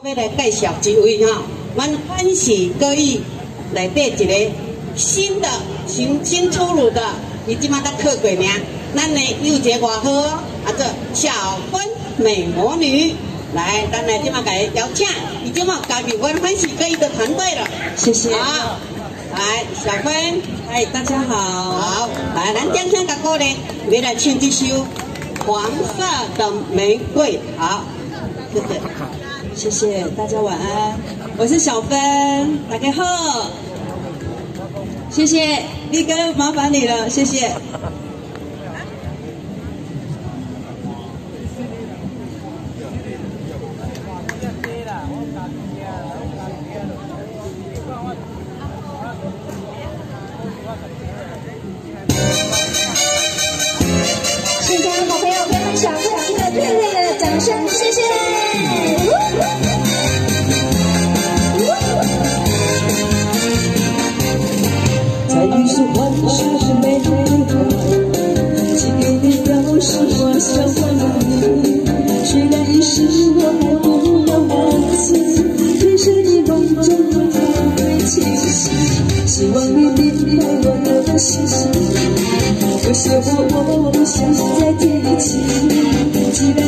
要来介绍一位哈，阮欢喜歌艺内底一个新的新新出炉的，伊即马在刻过名，咱的有一个外号，啊做小芬美魔女，来，咱来即马给邀请，伊即马加入阮欢喜歌艺的团队了，谢谢。好，来，小芬，嗨，大家好。好，来，咱掌声鼓励，你来唱这首《黄色的玫瑰》，好，谢谢。谢谢大家，晚安。我是小芬，打开后。谢谢力哥，麻烦你了，谢谢。掌声，谢谢。在一束花是玫瑰花，寄给你表示我想念你。虽然已逝，我还不能忘记，你是你梦中的玫瑰气息。希望你明白我的心，有些话我不想再提起。既然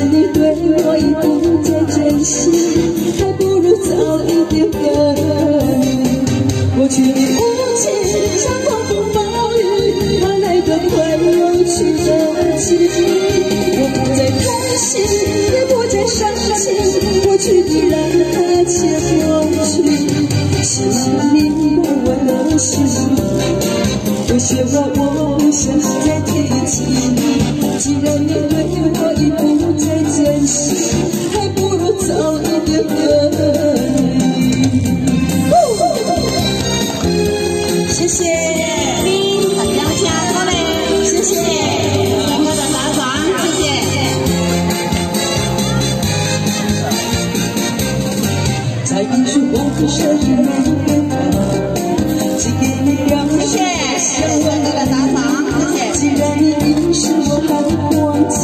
心，有些话我不想再提起。既然你对我已不再珍惜，还不如早一点和你。谢谢，谢谢，小哥的打赏，谢谢。在一束花的生日，你表示谢谢文哥的打赏，谢谢。既然你已逝，我还不忘记，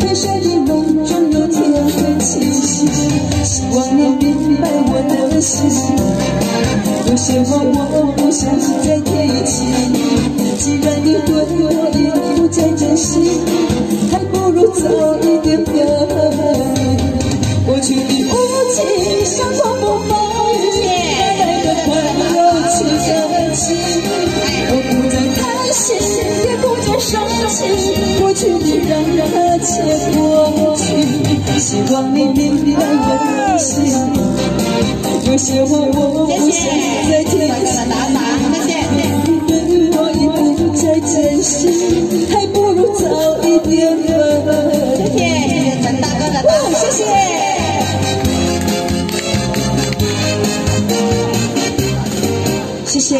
在山里梦中有天会气息。希望你明白我的心，有些话我不想再提起。既然你对我已不再珍惜，还不如早一点分离。过去的无情像狂过去你让它且过去。希望你明白我的心，有些话我不想再提起。你对我已不再珍惜，还不如早一点分。谢谢陈大哥的打赏，谢谢。谢谢。